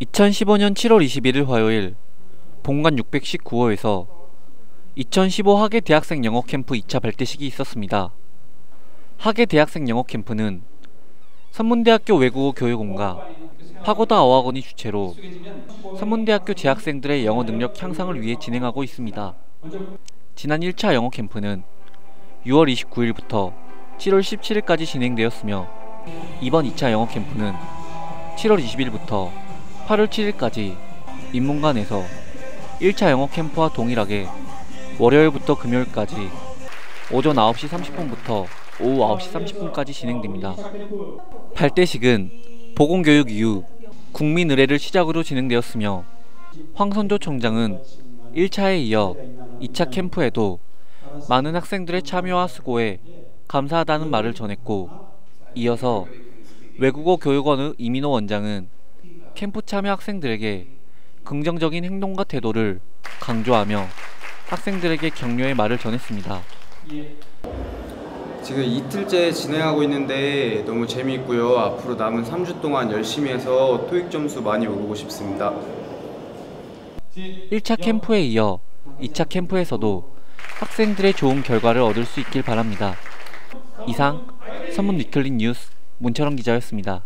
2015년 7월 21일 화요일 본관 619호에서 2015 하계 대학생 영어 캠프 2차 발대식이 있었습니다. 하계 대학생 영어 캠프는 선문대학교 외국어 교육원과 파고다 어학원이 주최로 선문대학교 재학생들의 영어 능력 향상을 위해 진행하고 있습니다. 지난 1차 영어 캠프는 6월 29일부터 7월 17일까지 진행되었으며 이번 2차 영어 캠프는 7월 20일부터 8월 7일까지 인문관에서 1차 영어 캠프와 동일하게 월요일부터 금요일까지 오전 9시 30분부터 오후 9시 30분까지 진행됩니다. 발대식은 보건교육 이후 국민 의례를 시작으로 진행되었으며 황선조 총장은 1차에 이어 2차 캠프에도 많은 학생들의 참여와 수고에 감사하다는 말을 전했고 이어서 외국어 교육원의 이민호 원장은 캠프 참여 학생들에게 긍정적인 행동과 태도를 강조하며 학생들에게 격려의 말을 전했습니다. 지금 이틀째 진행하고 있는데 너무 재미있고요. 앞으로 남은 3주 동안 열심히 해서 토익 점수 많이 오르고 싶습니다. 1차 캠프에 이어 2차 캠프에서도 학생들의 좋은 결과를 얻을 수 있길 바랍니다. 이상 선문 위클리 뉴스 문철원 기자였습니다.